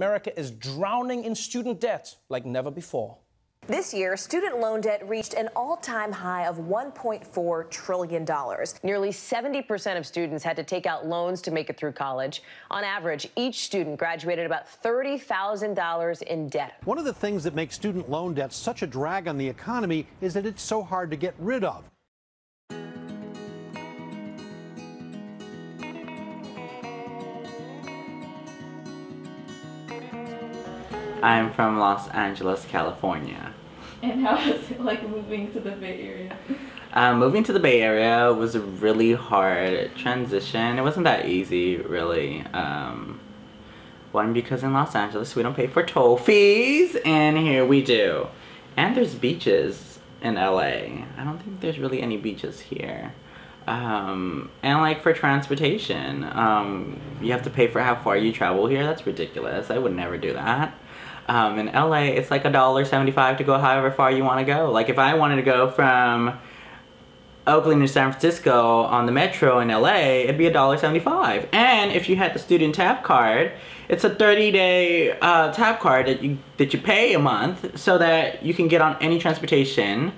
America is drowning in student debt like never before. This year, student loan debt reached an all-time high of $1.4 trillion. Nearly 70% of students had to take out loans to make it through college. On average, each student graduated about $30,000 in debt. One of the things that makes student loan debt such a drag on the economy is that it's so hard to get rid of. I'm from Los Angeles, California. And how was it like moving to the Bay Area? Um, moving to the Bay Area was a really hard transition. It wasn't that easy, really. Um, one, because in Los Angeles we don't pay for toll fees, and here we do. And there's beaches in LA. I don't think there's really any beaches here. Um, and like for transportation, um, you have to pay for how far you travel here. That's ridiculous. I would never do that. Um, in LA, it's like a dollar seventy-five to go however far you want to go. Like if I wanted to go from Oakland to San Francisco on the metro in LA, it'd be a dollar seventy-five. And if you had the student tap card, it's a 30-day uh, tap card that you that you pay a month so that you can get on any transportation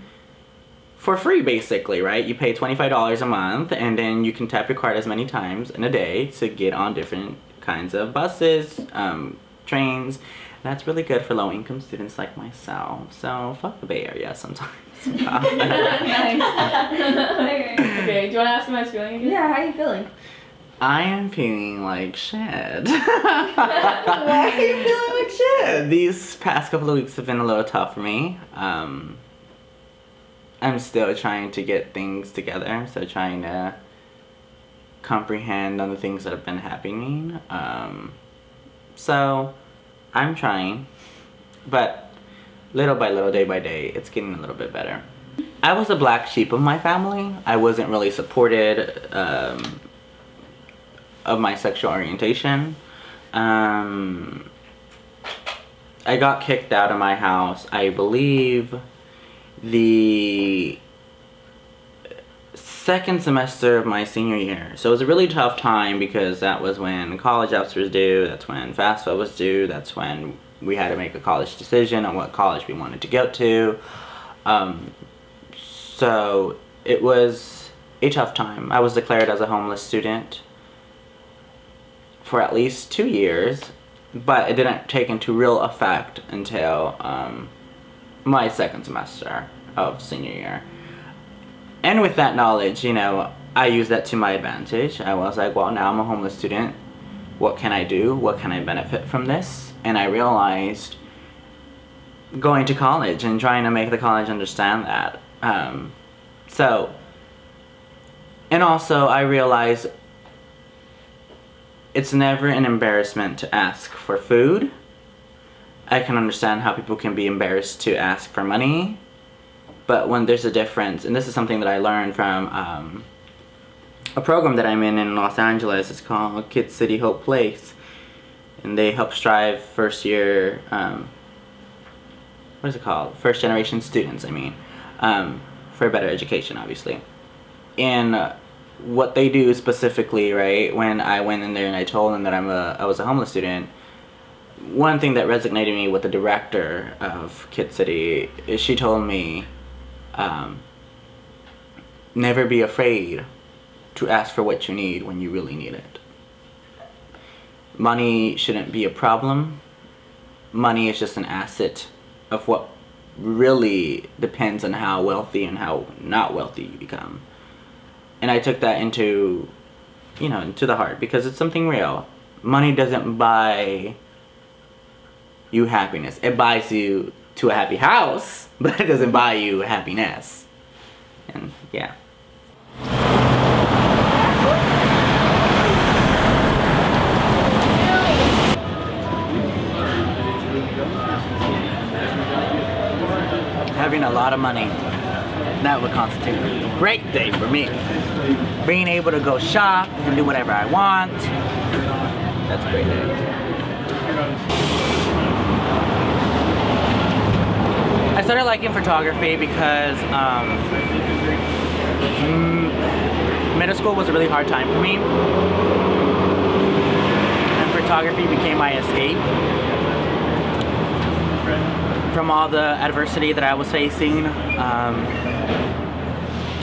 for free basically, right? You pay $25 a month and then you can tap your card as many times in a day to get on different kinds of buses, um, trains. That's really good for low-income students like myself. So fuck the Bay Area sometimes. nice. okay, do you want to ask me how I was feeling again? Yeah, how are you feeling? I am feeling like shit. Why are you feeling like shit? These past couple of weeks have been a little tough for me. Um, I'm still trying to get things together, so trying to comprehend on the things that have been happening. Um, so I'm trying, but little by little, day by day, it's getting a little bit better. I was a black sheep of my family. I wasn't really supported um, of my sexual orientation. Um, I got kicked out of my house, I believe, the second semester of my senior year. So it was a really tough time because that was when college apps was due, that's when FAFSA was due, that's when we had to make a college decision on what college we wanted to go to. Um, so it was a tough time. I was declared as a homeless student for at least two years, but it didn't take into real effect until um, my second semester of senior year. And with that knowledge, you know, I used that to my advantage. I was like, well, now I'm a homeless student. What can I do? What can I benefit from this? And I realized going to college and trying to make the college understand that. Um, so, and also I realized it's never an embarrassment to ask for food. I can understand how people can be embarrassed to ask for money but when there's a difference, and this is something that I learned from um, a program that I'm in in Los Angeles, it's called Kids City Hope Place, and they help strive first year, um, what is it called? First generation students, I mean, um, for a better education, obviously. And uh, what they do specifically, right, when I went in there and I told them that I'm a, I was a homeless student, one thing that resonated me with the director of Kid City is she told me um, never be afraid to ask for what you need when you really need it. Money shouldn't be a problem. Money is just an asset of what really depends on how wealthy and how not wealthy you become. And I took that into, you know, into the heart because it's something real. Money doesn't buy you happiness. It buys you to a happy house, but it doesn't buy you happiness. And yeah. Having a lot of money, that would constitute a great day for me. Being able to go shop and do whatever I want, that's a great day. I started liking photography because um, middle school was a really hard time for me. And photography became my escape. from all the adversity that I was facing. Um,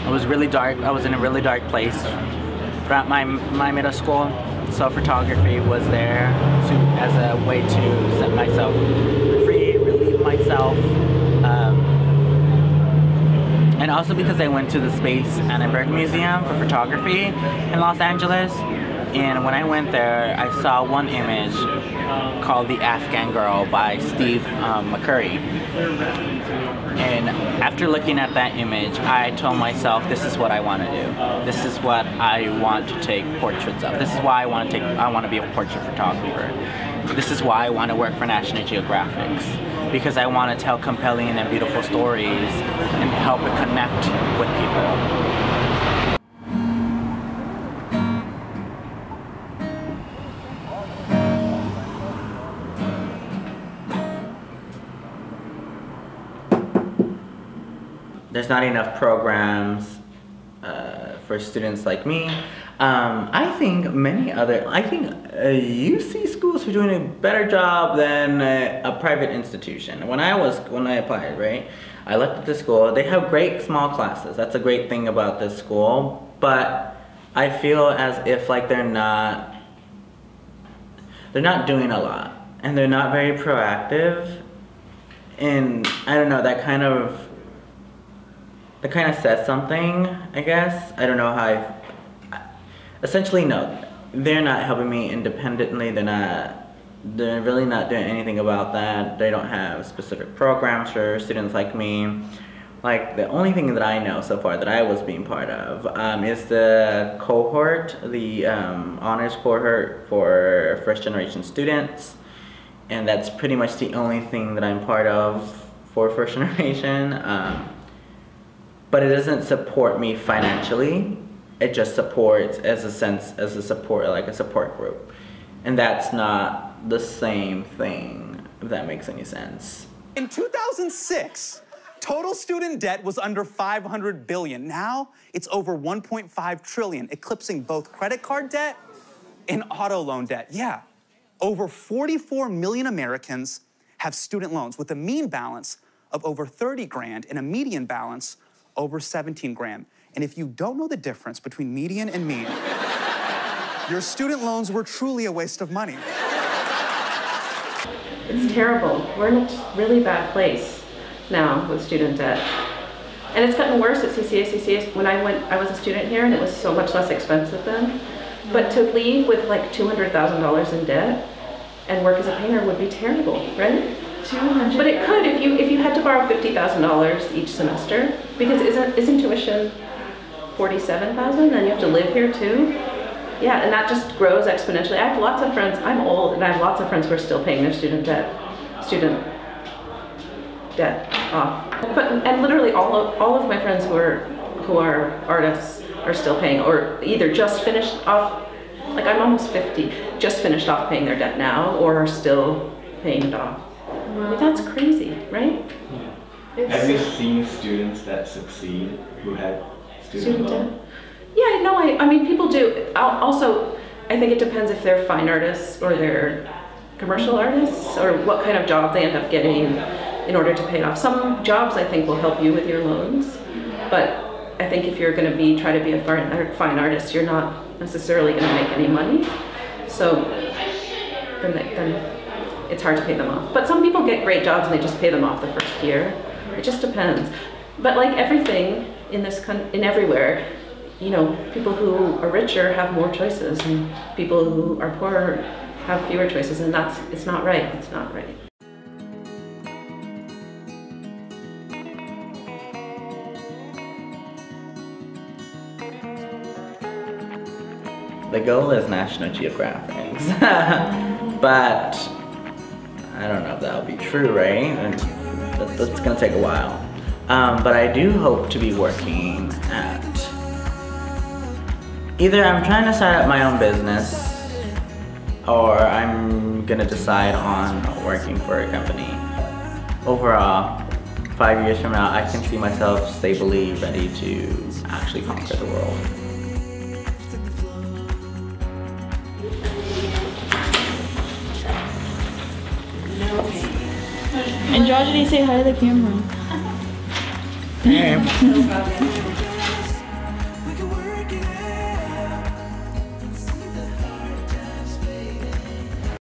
it was really dark. I was in a really dark place throughout my my middle school. So photography was there to, as a way to set myself free, relieve myself. And also because I went to the Space Annenberg Museum for photography in Los Angeles. And when I went there, I saw one image called The Afghan Girl by Steve um, McCurry. And after looking at that image, I told myself, this is what I want to do. This is what I want to take portraits of. This is why I want to take, I want to be a portrait photographer. This is why I want to work for National Geographic because I want to tell compelling and beautiful stories and help connect with people. There's not enough programs uh, for students like me. Um, I think many other, I think uh, UC are doing a better job than uh, a private institution. When I was, when I applied, right, I looked at the school, they have great small classes. That's a great thing about this school, but I feel as if like they're not, they're not doing a lot and they're not very proactive. And I don't know, that kind of, that kind of says something, I guess. I don't know how I essentially no they're not helping me independently. They're not they're really not doing anything about that. They don't have specific programs for students like me. Like the only thing that I know so far that I was being part of um, is the cohort the um, honors cohort for first generation students. And that's pretty much the only thing that I'm part of for first generation. Um, but it doesn't support me financially it just supports as a sense as a support like a support group. And that's not the same thing if that makes any sense. In 2006 total student debt was under 500 billion. Now it's over 1.5 trillion eclipsing both credit card debt and auto loan debt. Yeah over 44 million americans have student loans with a mean balance of over 30 grand and a median balance over 17 grand and if you don't know the difference between median and mean, your student loans were truly a waste of money. It's terrible. We're in a really bad place now with student debt. And it's gotten worse at CCA. when I went, I was a student here and it was so much less expensive then. But to leave with like $200,000 in debt and work as a painter would be terrible, right? 200 but it could if you if you had to borrow $50,000 each semester because isn't isn't tuition 47,000 then you have to live here too. Yeah, and that just grows exponentially. I have lots of friends, I'm old, and I have lots of friends who are still paying their student debt, student debt off. But, and literally all of, all of my friends who are, who are artists are still paying, or either just finished off, like I'm almost 50, just finished off paying their debt now, or are still paying it off. Wow. that's crazy, right? Yeah. Have you seen students that succeed who had student? Yeah, no, I, I mean, people do. Also, I think it depends if they're fine artists or they're commercial artists or what kind of job they end up getting in order to pay it off. Some jobs I think will help you with your loans, but I think if you're going to be try to be a fine artist, you're not necessarily going to make any money. So then, they, then it's hard to pay them off. But some people get great jobs and they just pay them off the first year. It just depends. But like everything, in this in everywhere, you know, people who are richer have more choices, and people who are poorer have fewer choices, and that's it's not right. It's not right. The goal is National Geographic, but I don't know if that'll be true, right? That's gonna take a while. Um, but I do hope to be working at either I'm trying to start up my own business or I'm gonna decide on working for a company. Overall, five years from now, I can see myself stably ready to actually conquer the world. Androgyny, say hi to the camera. É. é.